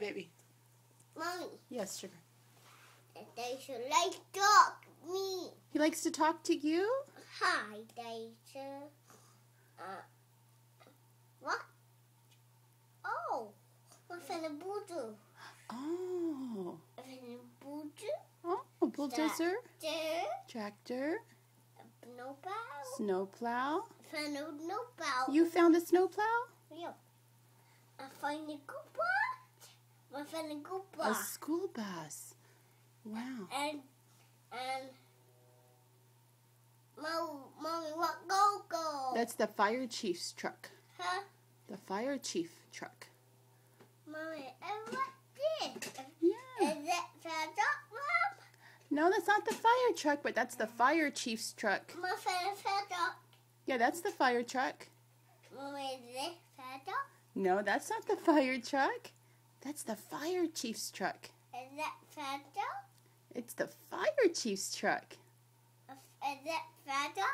What, baby? Mommy, Yes, sugar. they should like talk me. He likes to talk to you? Hi, Deja. Uh, what? Oh, what's in the bulldozer? Oh. In the bulldozer? Oh, bulldozer, There, tractor, snowplow. snowplow. Found a snowplow. You found a snowplow? Yeah. I find a Koopa. I find a A school bus. Wow. And and Mom, mommy, what go go? That's the fire chief's truck. huh? The fire chief truck. Mommy, and what this? Yeah. Is that fed up, Mom? No, that's not the fire truck, but that's the fire chief's truck. Mom, fed fed up. Yeah, that's the fire truck. Mommy, is this fed up? No, that's not the fire truck. That's the fire chief's truck. Is that up? It's the fire chief's truck. Is that up?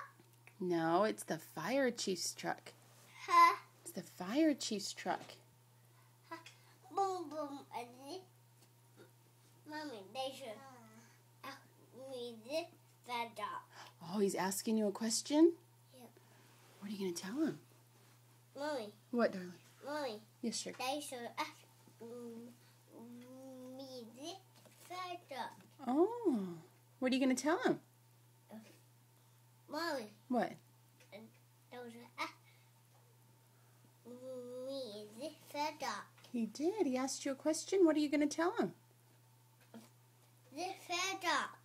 No, it's the fire chief's truck. Huh? It's the fire chief's truck. Boom, boom, is it? Mommy, they should ask me this fed. Oh, he's asking you a question? Yep. What are you going to tell him? Mommy, What, darling? mommy, Yes, sugar. they should ask Oh. What are you going to tell him? Mommy. What? He did. He asked you a question. What are you going to tell him? The fire truck.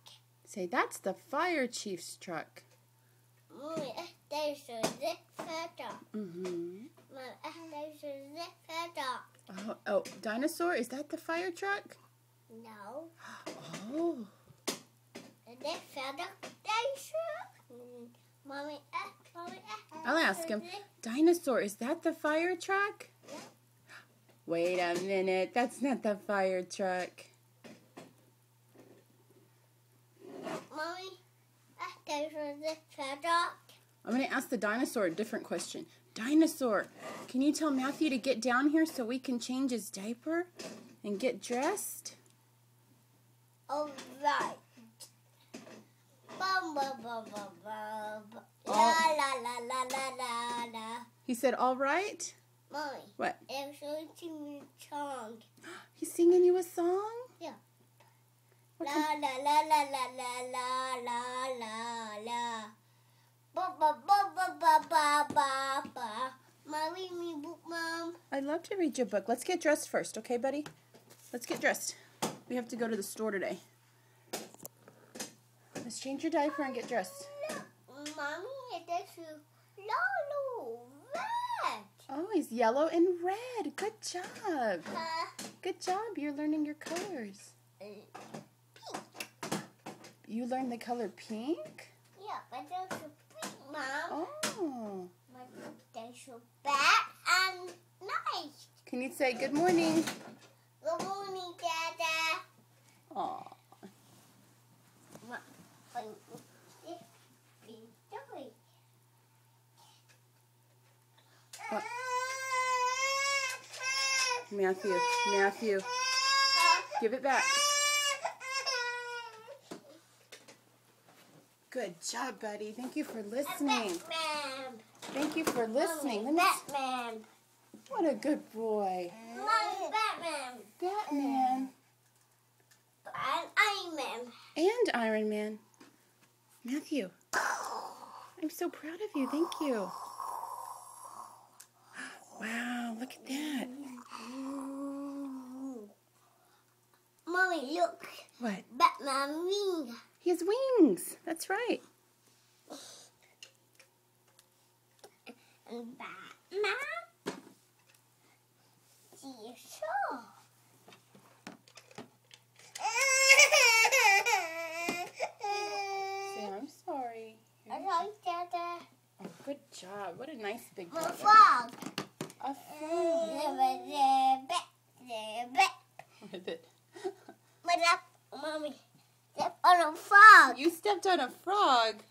Say, that's the fire chief's truck. The fire truck. Mm-hmm. mm-hmm. Oh, oh, dinosaur? Is that the fire truck? No. Oh. Up. They should. Mm, Mommy, uh, mommy, uh, I'll ask him. Dinosaur, is that the fire truck? Yeah. Wait a minute. That's not the fire truck. Mommy, uh, should this fed up. I'm going to ask the dinosaur a different question. Dinosaur, can you tell Matthew to get down here so we can change his diaper and get dressed? All right. Bum, bum, bum, bum, bum. La, Oh. la, la, la, la, la, la. He said, All right. Mommy, What? going to me song. He's singing you a song? Yeah. What La, la, la, la, la, la, la, la, la, la. Ba, ba, ba, ba, ba, ba, ba, ba. Mommy, me book, mom. I'd love to read your book. Let's get dressed first, okay, buddy? Let's get dressed. We have to go to the store today. Let's change your diaper and get dressed. Mommy, it is Lolo, red. Oh, he's yellow and red. Good job. Uh, Good job. You're learning your colors. pink. You learned the color pink? Yeah, but pink, mom. Oh. There's a bad and nice. Can you say good morning? Good morning, Dada. Aw. Ma- this big toy. What? Matthew, Matthew, give it back. Good job, buddy. Thank you for listening. Batman. Thank you for listening. Mommy, Batman. What a good boy. Mommy, Batman. Batman And Iron Man. and Iron Man. Matthew, I'm so proud of you. Thank you. Wow, look at that. Mommy, look. What? Batman wing. He has wings. That's right. And Batman. See show. Say, I'm sorry. I like Dada. Oh, good job. What a nice big My brother. frog. A frog. Ribbit. But up, mommy, step on frog. You stepped on a frog.